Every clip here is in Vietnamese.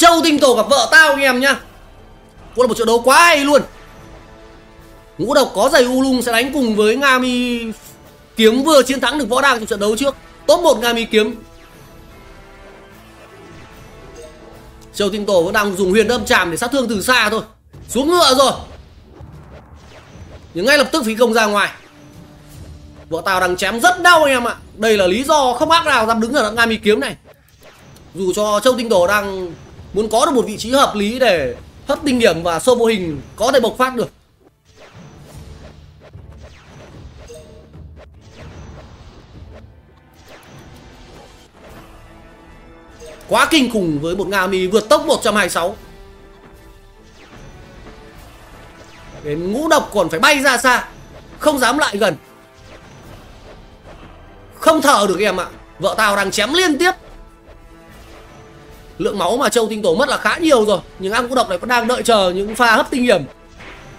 Châu Tinh Tổ gặp vợ tao anh em nhá. Cũng là một trận đấu quá hay luôn. Ngũ độc có giày U Lung sẽ đánh cùng với Nga Mi Kiếm vừa chiến thắng được Võ Đang trong trận đấu trước. Top 1 Nga Mi Kiếm. Châu Tinh Tổ vẫn đang dùng huyền đâm chạm để sát thương từ xa thôi. Xuống ngựa rồi. Nhưng ngay lập tức phí công ra ngoài. Vợ tao đang chém rất đau anh em ạ. Đây là lý do không ác nào dám đứng ở Nga Mi Kiếm này. Dù cho Châu Tinh Tổ đang muốn có được một vị trí hợp lý để hấp tinh điểm và sô mô hình có thể bộc phát được. Quá kinh khủng với một Nga vượt tốc 126 Đến ngũ độc còn phải bay ra xa, Không dám lại gần. Không thở được em ạ, Vợ tao đang chém liên tiếp. Lượng máu mà Châu Tinh Tổ mất là khá nhiều rồi Nhưng ác vũ độc này vẫn đang đợi chờ những pha hấp tinh hiểm.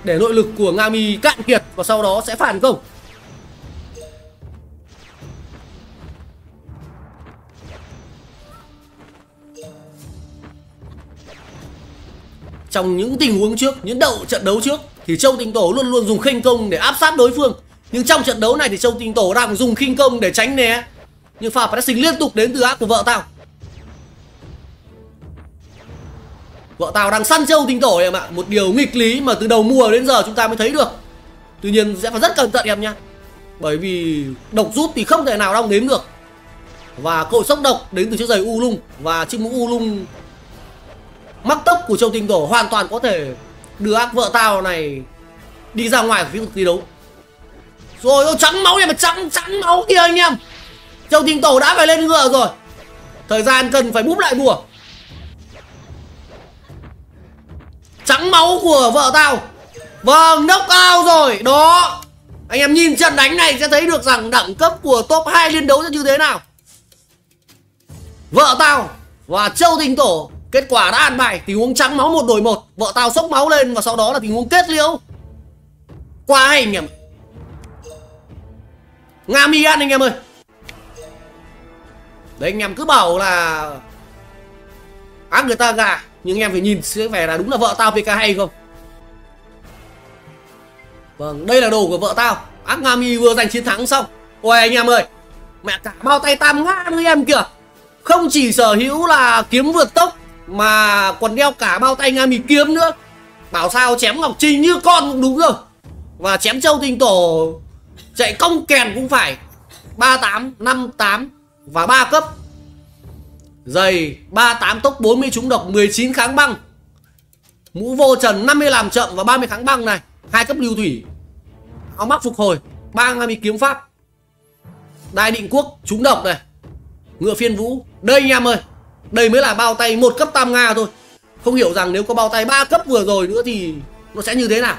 Để nội lực của Ngami cạn kiệt Và sau đó sẽ phản công. Trong những tình huống trước, những đậu trận đấu trước Thì Châu Tinh Tổ luôn luôn dùng khinh công để áp sát đối phương. Nhưng trong trận đấu này thì Châu Tinh Tổ đang dùng khinh công để tránh né. Nhưng pha pressing liên tục đến từ ác của vợ tao. Vợ tao đang săn Châu Tinh Tổ em ạ. Một điều nghịch lý mà từ đầu mùa đến giờ chúng ta mới thấy được. Tuy nhiên sẽ phải rất cẩn thận em nhé Bởi vì độc rút thì không thể nào đong đếm được. Và cội sốc độc đến từ chiếc giày U Lung. Và chiếc mũ U Lung mắc tốc của châu tinh tổ hoàn toàn có thể đưa ác vợ tao này đi ra ngoài của thi đấu. Rồi ôi trắng máu này mà trắng trắng máu kia anh em. Châu tinh tổ đã phải lên ngựa rồi. Thời gian cần phải búp lại bùa. Trắng máu của vợ tao. Vâng knock out rồi. Đó. Anh em nhìn trận đánh này sẽ thấy được rằng đẳng cấp của top 2 liên đấu sẽ như thế nào. Vợ tao và châu Đình tổ, Kết quả đã ăn bài. Tình huống trắng máu một đổi một. Vợ tao sốc máu lên Và sau đó là tình huống kết liễu. Quá hay anh em Nga mi ăn anh em ơi. Đấy, anh em cứ bảo là Ác người ta gà. Nhưng anh em phải nhìn sẽ vẻ là đúng là vợ tao PK hay không? Vâng đây là đồ của vợ tao. Ác Ngami vừa giành chiến thắng xong. Ôi anh em ơi. Mẹ cả bao tay tam ngã với em kìa. Không chỉ sở hữu là kiếm vượt tốc mà còn đeo cả bao tay Nga mì kiếm nữa. Bảo sao chém Ngọc Trinh như con cũng đúng rồi. Và chém Châu Tinh Tổ Chạy công kèn cũng phải. 38, 58 và 3 cấp. Giày 38 tốc 40 trúng độc 19 kháng băng. Mũ vô trần 50 làm chậm và 30 kháng băng này. Hai cấp lưu thủy. Áo mắc phục hồi, ba Nga mì kiếm pháp. Đài định quốc, trúng độc này. Ngựa phiên vũ. Đây anh em ơi, đây mới là bao tay một cấp tam nga thôi. Không hiểu rằng nếu có bao tay ba cấp vừa rồi nữa thì nó sẽ như thế nào.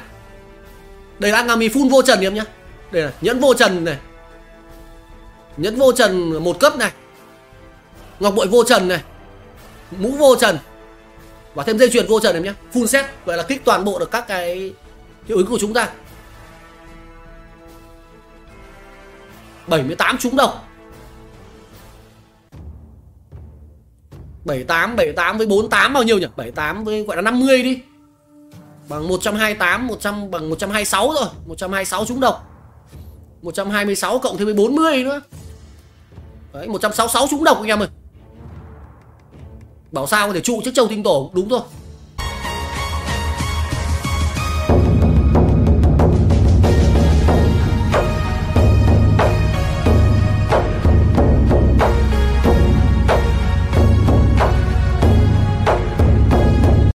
Đây là ngami full vô trần em nhá đây là nhẫn vô trần này. Nhẫn vô trần một cấp này ngọc bội vô trần này mũ vô trần và thêm dây chuyền vô trần em nhé full set vậy là kích toàn bộ được các cái hiệu ứng của chúng ta 78 trúng độc 78 78 với 48 bao nhiêu nhỉ? 78 với gọi là 50 đi. Bằng 128 100 bằng 126 rồi, 126 trúng độc. 126 cộng thêm với 40 nữa. Đấy, 166 trúng độc anh em ơi. Bảo sao có thể trụ trước châu tinh tổ? Đúng thôi.